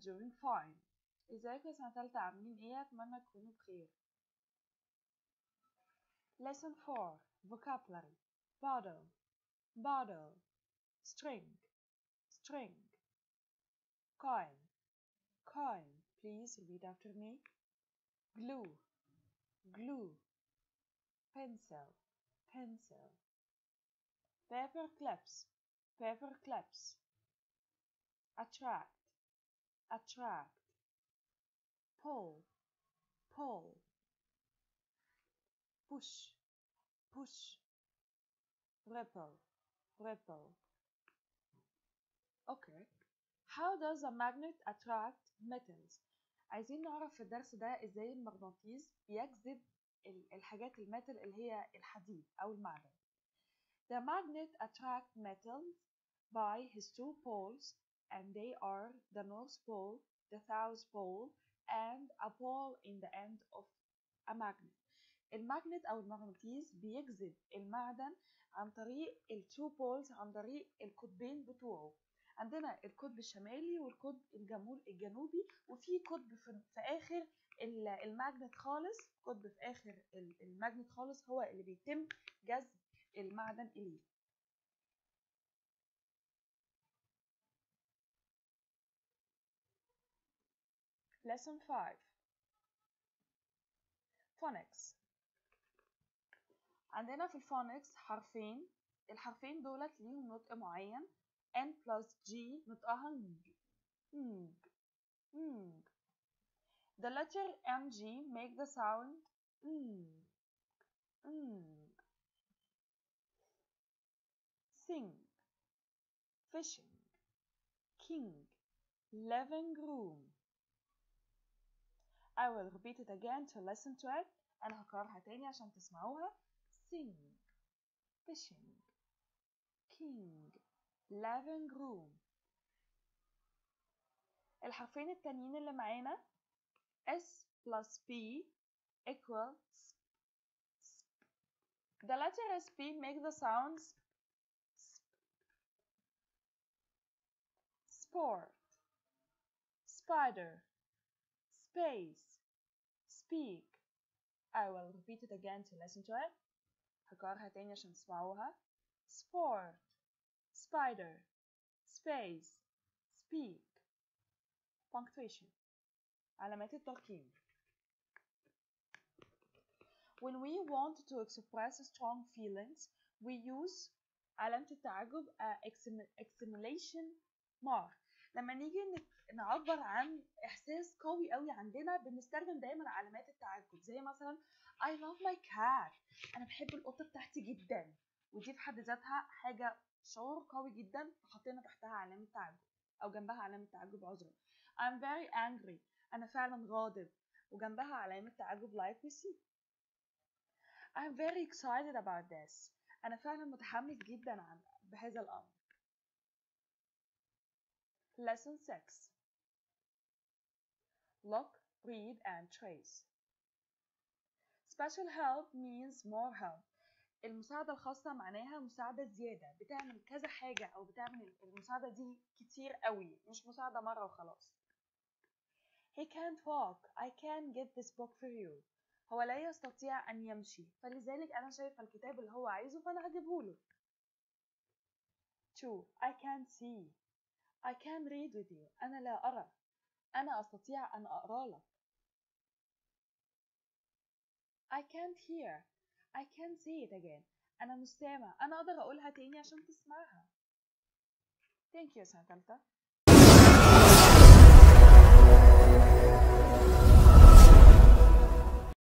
doing fine ازيكم يا سنة تالتة عاملين ايه اتمنى تكونوا بخير lesson 4 vocabulary bottle bottle string string coin coin please repeat after me glue glue pencil pencil paper clips paper clips attract attract pull pull push push ripple ripple okay how does a magnet attract metals عايزين نعرف في الدرس ده ازاي المغناطيس بيجذب ال- الحاجات الميتال اللي هي الحديد او المعدن The magnet attract metals by his two poles and they are the north pole, the south pole and a pole in the end of a magnet. المagnet أو المغناطيس بيجذب المعدن عن طريق ال two poles عن طريق القطبين بتوعه. عندنا القطب الشمالي والقطب الجمول الجنوبي وفي قطب في, آخر ال- المagnet خالص. قطب في آخر ال- المagnet خالص هو اللي بيتم جذب المعدن إليه. Lesson 5 Phonics عندنا في الفونكس حرفين الحرفين دولت ليهم نطق معين N plus G نطقها نج نج نج The letter NG make the sound ng ng sing fishing king living room I will repeat it again to listen to it أنا هكررها تاني عشان تسمعوها sing fishing king living room الحرفين التانيين اللي معانا S plus P equal sp, sp. The letter SP make the sounds sp, sport, spider, space, speak. I will repeat it again to listen to it. هكررها تاني عشان تسمعوها. Sport, spider, space, speak. Punctuation. علامات الترقيم. When we want to express strong feelings, we use علامة التعجب uh, exclam- exclamation mark. لما نيجي نعبر عن إحساس قوي قوي عندنا بنستخدم دايما علامات التعجب زي مثلا I love my cat. أنا بحب القطة بتاعتي جدا. ودي في حد ذاتها حاجة شعور قوي جدا فحطينا تحتها علامة تعجب أو جنبها علامة تعجب عذرا. I'm very angry. أنا فعلا غاضب. وجنبها علامة تعجب like we see. I'm very excited about this. أنا فعلا متحمس جدا عن بهذا الأمر. Lesson 6 Look, read and trace. Special help means more help. المساعدة الخاصة معناها مساعدة زيادة. بتعمل كذا حاجة أو بتعمل المساعدة دي كتير قوي مش مساعدة مرة وخلاص. He can't walk. I can get this book for you. هو لا يستطيع أن يمشي. فلذلك أنا شايفة الكتاب اللي هو عايزه فأنا هجيبهوله. 2 I can't see. I can read with you. أنا لا أرى. أنا أستطيع أن أقرأ لك. I can't hear. I can't say it again. أنا مش سامع. أنا أقدر أقولها تاني عشان تسمعها. Thank you سنة